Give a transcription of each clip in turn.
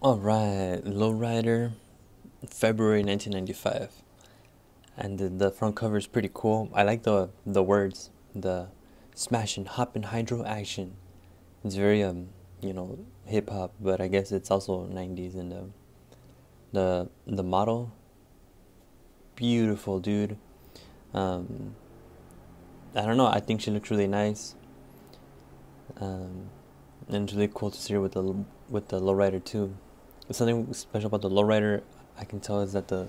All right, Lowrider, February 1995, and the, the front cover is pretty cool. I like the the words, the smashing, hopping, hydro action. It's very um, you know, hip hop, but I guess it's also 90s and the the the model, beautiful dude. Um, I don't know. I think she looks really nice. Um, and it's really cool to see her with the with the lowrider too. Something special about the lowrider I can tell is that the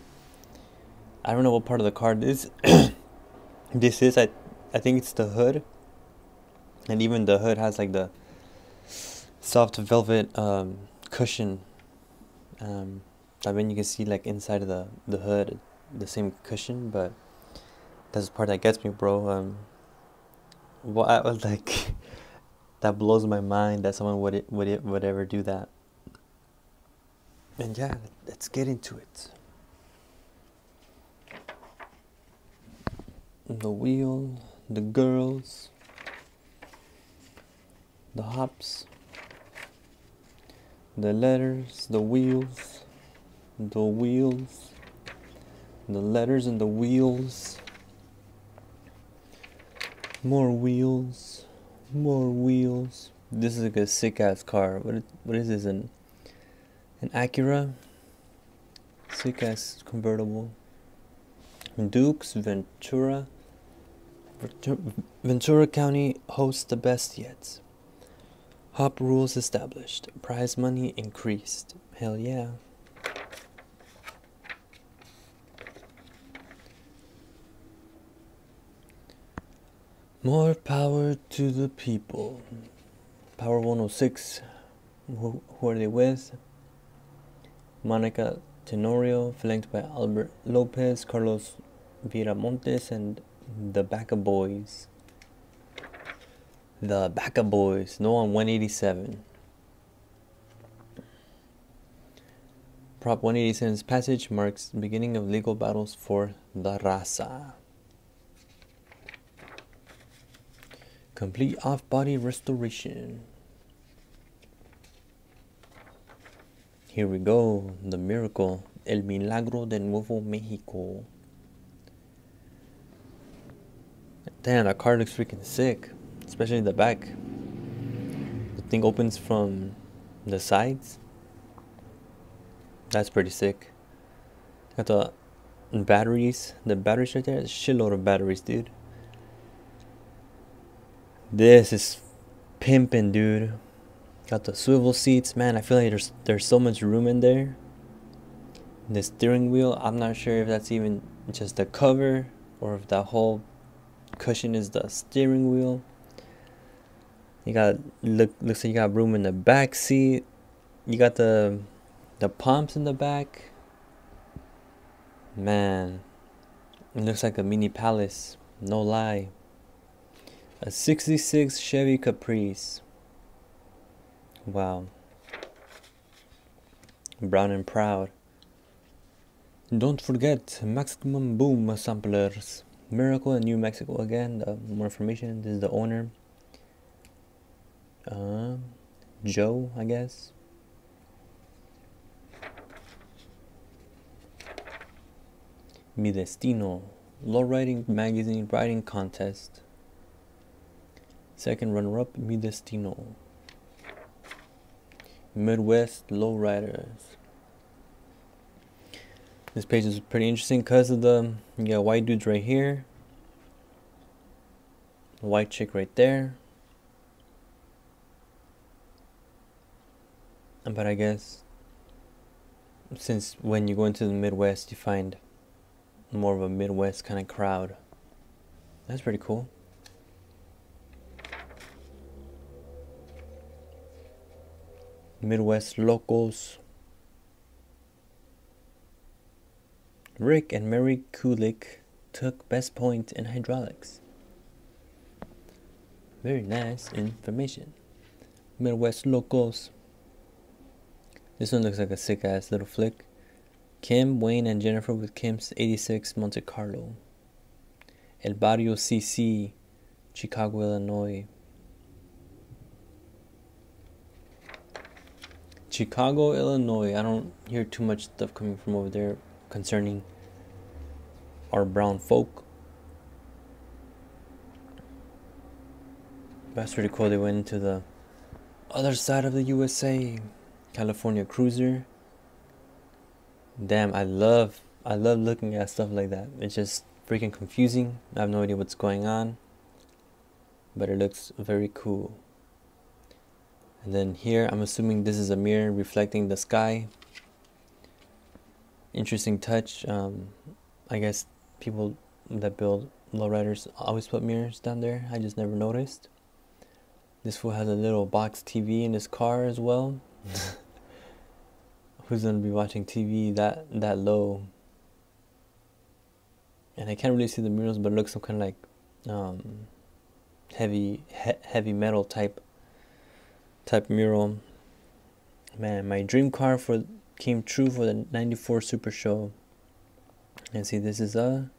I don't know what part of the car this this is. I I think it's the hood, and even the hood has like the soft velvet um, cushion. Um, I mean, you can see like inside of the the hood, the same cushion, but that's the part that gets me, bro. Um, what I was like, that blows my mind that someone would it, would it, would ever do that. And yeah, let's get into it. The wheel, the girls, the hops, the letters, the wheels, the wheels, the letters and the wheels. More wheels, more wheels. This is like a sick ass car. What is, what is this? An an Acura? Sick ass convertible. Dukes, Ventura. Ventura County hosts the best yet. Hop rules established. Prize money increased. Hell yeah. More power to the people. Power 106. Who, who are they with? Monica Tenorio, flanked by Albert Lopez, Carlos Viramontes, and the Baca Boys. The Baca Boys, no on 187. Prop 187's passage marks the beginning of legal battles for the Raza. Complete off body restoration. Here we go. The miracle. El milagro de Nuevo Mexico. Damn, that car looks freaking sick. Especially the back. The thing opens from the sides. That's pretty sick. Got the batteries. The batteries right there. Shitload of batteries, dude. This is pimping, dude. Got the swivel seats, man. I feel like there's there's so much room in there. The steering wheel, I'm not sure if that's even just the cover or if that whole cushion is the steering wheel. You got look looks like you got room in the back seat. You got the the pumps in the back. Man, it looks like a mini palace. No lie. A 66 Chevy Caprice. Wow. Brown and proud. Don't forget Maximum Boom samplers. Miracle in New Mexico again. More information. This is the owner. Uh, Joe, I guess. Mi Destino. Low Riding Magazine Writing Contest. Second runner up, Mi Destino. Midwest Lowriders. This page is pretty interesting because of the you got white dudes right here, white chick right there. But I guess since when you go into the Midwest, you find more of a Midwest kind of crowd. That's pretty cool. Midwest locals. Rick and Mary Kulik took best point in hydraulics. Very nice information. Midwest locals. This one looks like a sick ass little flick. Kim, Wayne, and Jennifer with Kim's 86 Monte Carlo. El Barrio CC, Chicago, Illinois. Chicago, Illinois. I don't hear too much stuff coming from over there concerning our brown folk. That's pretty cool. They went into the other side of the USA. California Cruiser. Damn, I love I love looking at stuff like that. It's just freaking confusing. I have no idea what's going on. But it looks very cool. And then here, I'm assuming this is a mirror reflecting the sky. Interesting touch. Um, I guess people that build lowriders always put mirrors down there. I just never noticed. This fool has a little box TV in his car as well. Who's gonna be watching TV that that low? And I can't really see the murals, but it looks some kind of like um, heavy he heavy metal type type mural. Man, my dream car for came true for the 94 Super Show. And see, this is a.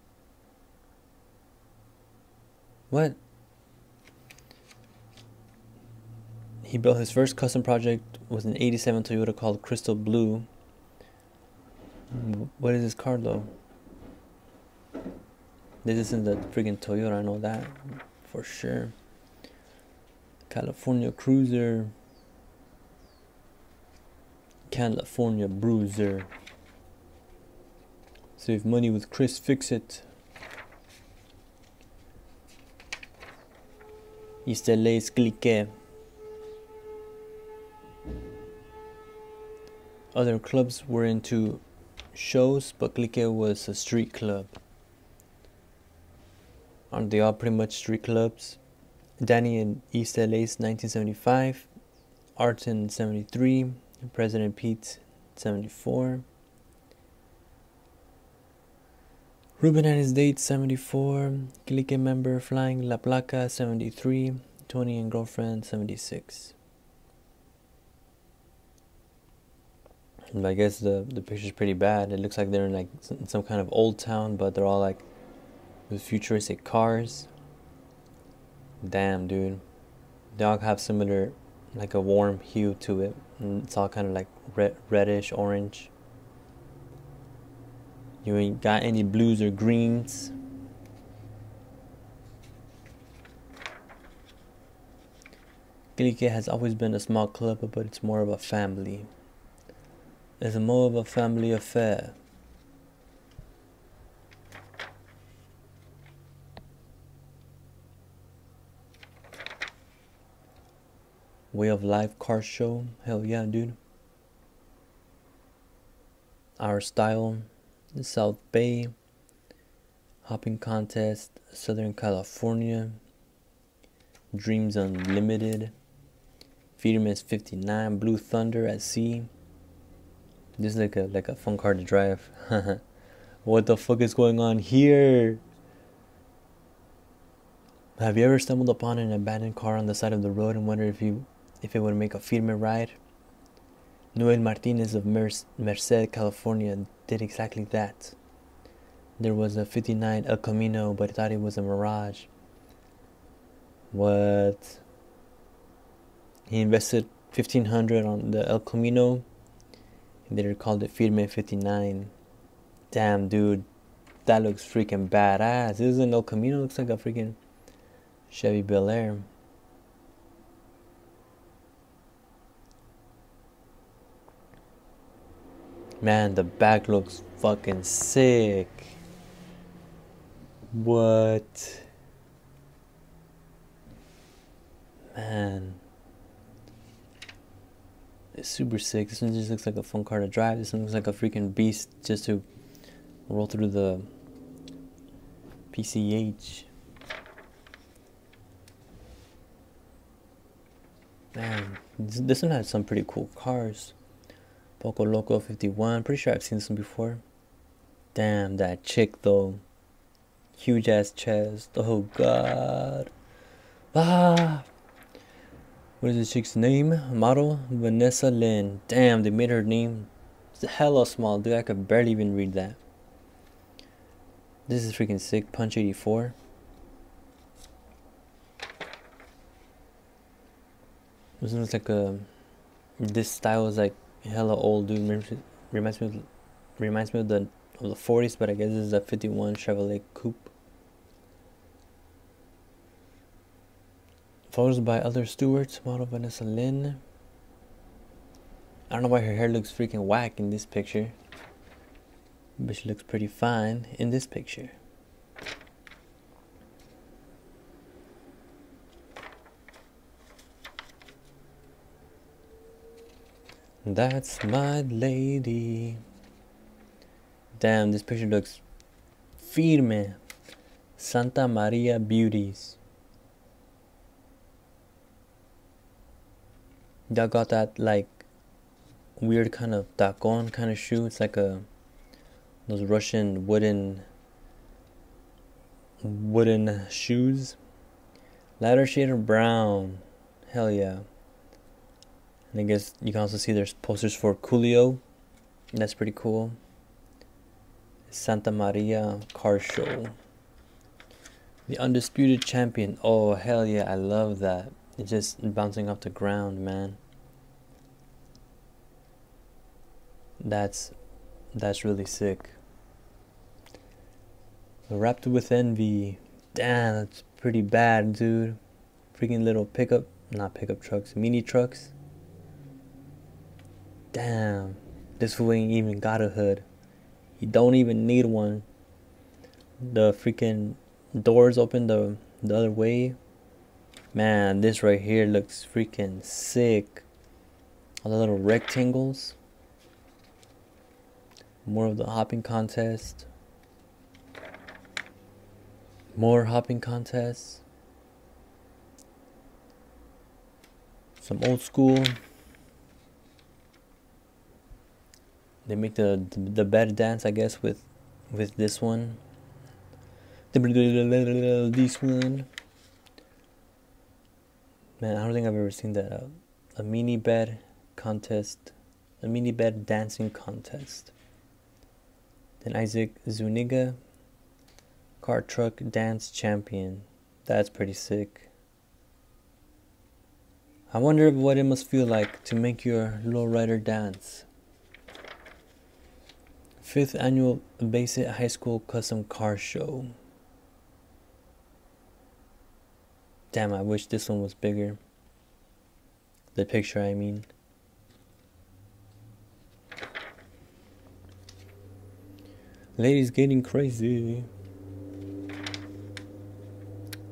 What? He built his first custom project was an 87 Toyota called Crystal Blue. What is this car though? This isn't the freaking Toyota, I know that for sure. California Cruiser. California Bruiser. Save money with Chris Fix It. East LA's Clique. Other clubs were into shows, but Clique was a street club. Aren't they all pretty much street clubs? Danny in East LA's 1975, Arton 73, President Pete 74. Ruben and his date 74, Clique member flying La Placa 73, Tony and girlfriend 76. I guess the the picture's pretty bad. It looks like they're in like some, some kind of old town, but they're all like with futuristic cars. Damn, dude. They all have similar, like a warm hue to it. And it's all kind of like red, reddish, orange. You ain't got any blues or greens. Clique has always been a small club, but it's more of a family is more of a family affair. Way of Life car show. Hell yeah, dude. Our style, the South Bay. Hopping contest, Southern California. Dreams Unlimited. Feederman's 59, Blue Thunder at Sea. This is like a like a fun car to drive. what the fuck is going on here? Have you ever stumbled upon an abandoned car on the side of the road and wondered if you if it would make a Firme ride? Noel Martinez of Merced, California did exactly that. There was a 59 El Camino, but thought it was a Mirage. What? He invested 1500 on the El Camino they called it Firme 59. Damn, dude. That looks freaking badass. This isn't El Camino. Looks like a freaking Chevy Bel Air. Man, the back looks fucking sick. What? Man. It's super sick. This one just looks like a fun car to drive. This one looks like a freaking beast just to roll through the PCH. Man, this one has some pretty cool cars. Poco Loco 51. Pretty sure I've seen this one before. Damn, that chick though. Huge ass chest. Oh god. Ah, what is this chick's name? Model Vanessa Lynn. Damn, they made her name hella small, dude. I could barely even read that. This is freaking sick. Punch 84. This looks like a. This style is like hella old, dude. Reminds me of, reminds me of the of the 40s, but I guess this is a 51 Chevrolet Coupe. Photos by other stewards, model Vanessa Lynn. I don't know why her hair looks freaking whack in this picture, but she looks pretty fine in this picture. That's my lady. Damn, this picture looks firme. Santa Maria Beauties. Y'all got that like weird kind of tacon kind of shoe. It's like a those Russian wooden wooden shoes. Lighter shade of brown. Hell yeah. I guess you can also see there's posters for Coolio. That's pretty cool. Santa Maria Car Show. The Undisputed Champion. Oh, hell yeah, I love that. It's just bouncing off the ground, man. That's that's really sick. Wrapped with envy. Damn, that's pretty bad, dude. Freaking little pickup, not pickup trucks, mini trucks. Damn, this fool ain't even got a hood. You don't even need one. The freaking doors open the the other way. Man, this right here looks freaking sick. All the little rectangles. More of the hopping contest. More hopping contests. Some old school. They make the the better dance I guess with with this one. This one. Man I don't think I've ever seen that uh, a mini bed contest a mini bed dancing contest. Then Isaac Zuniga car truck dance champion. That's pretty sick. I wonder what it must feel like to make your lowrider dance Fifth annual Basic High School Custom Car Show. Damn, I wish this one was bigger. The picture, I mean. Ladies getting crazy.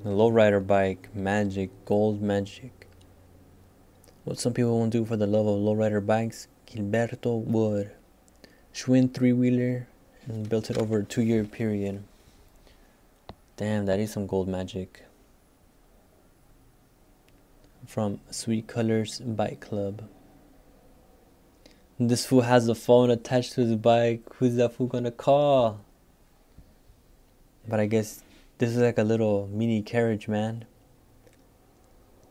The lowrider bike, magic, gold magic. What some people won't do for the love of lowrider bikes, Gilberto Wood. Schwinn three wheeler and built it over a two year period. Damn, that is some gold magic. From Sweet Colors Bike Club. This fool has a phone attached to his bike. Who's that fool gonna call? But I guess this is like a little mini carriage, man.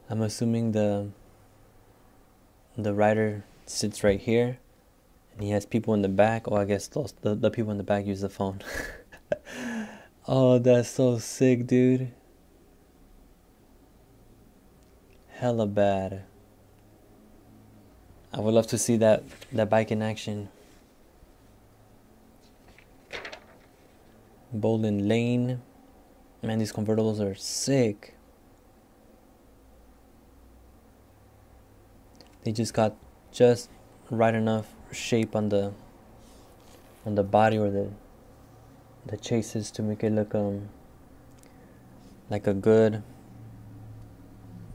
I'm assuming the the rider sits right here he has people in the back. Oh, I guess those the, the people in the back use the phone. oh, that's so sick, dude. Hella bad. I would love to see that that bike in action. Bowling Lane. Man, these convertibles are sick. They just got just right enough shape on the on the body or the the chassis to make it look um like a good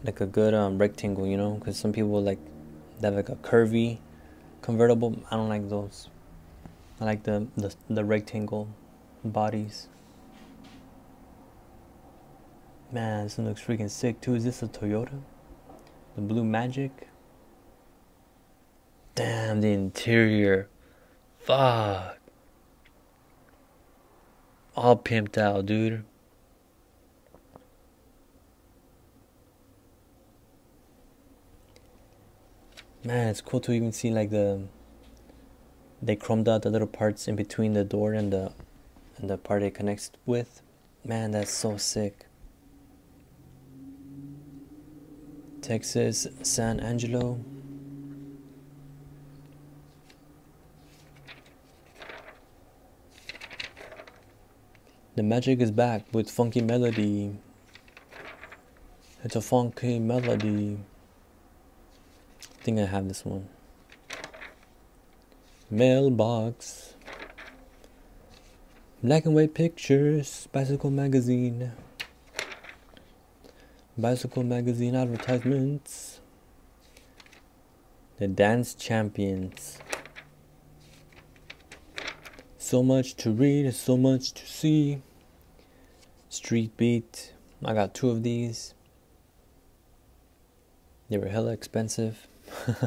like a good um rectangle you know? Because some people like they have like a curvy convertible. I don't like those. I like the the, the rectangle bodies. Man this one looks freaking sick too. Is this a toyota? The blue magic Damn, the interior. Fuck. All pimped out, dude. Man, it's cool to even see like the they chromed out the little parts in between the door and the and the part it connects with. Man, that's so sick. Texas San Angelo The magic is back with funky melody. It's a funky melody. I think I have this one. Mailbox. Black and white pictures. Bicycle magazine. Bicycle magazine advertisements. The dance champions. So much to read, so much to see. Street Beat. I got two of these. They were hella expensive.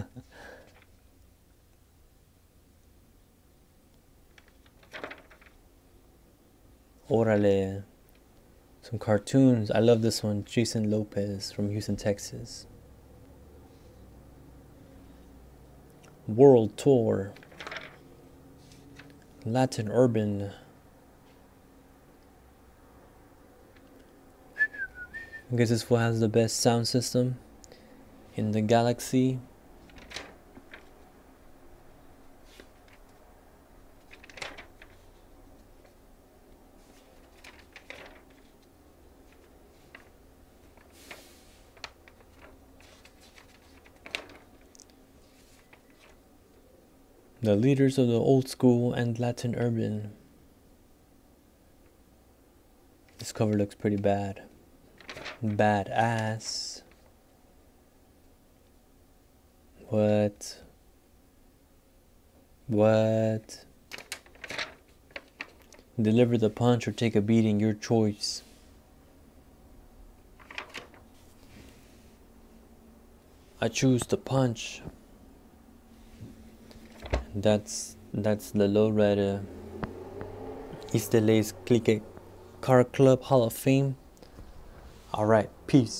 Orale. Some cartoons. I love this one. Jason Lopez from Houston, Texas. World Tour. Latin Urban. I guess this one has the best sound system in the galaxy. The leaders of the old school and Latin urban. This cover looks pretty bad. Badass. What? What? Deliver the punch or take a beating, your choice. I choose the punch. That's that's the lowrider. East LA's Clique Car Club Hall of Fame. Alright, peace.